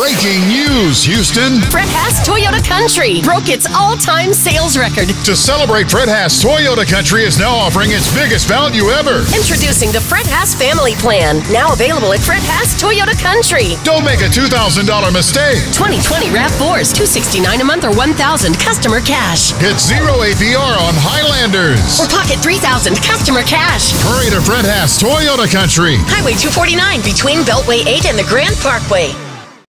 Breaking news, Houston. Fred Haas Toyota Country broke its all-time sales record. To celebrate, Fred Haas Toyota Country is now offering its biggest value ever. Introducing the Fred Haas Family Plan, now available at Fred Haas Toyota Country. Don't make a $2,000 mistake. 2020 RAV4s, 269 a month or 1000 customer cash. Get zero APR on Highlanders. Or pocket 3000 customer cash. Hurry to Fred Haas Toyota Country. Highway 249 between Beltway 8 and the Grand Parkway.